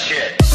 Shit.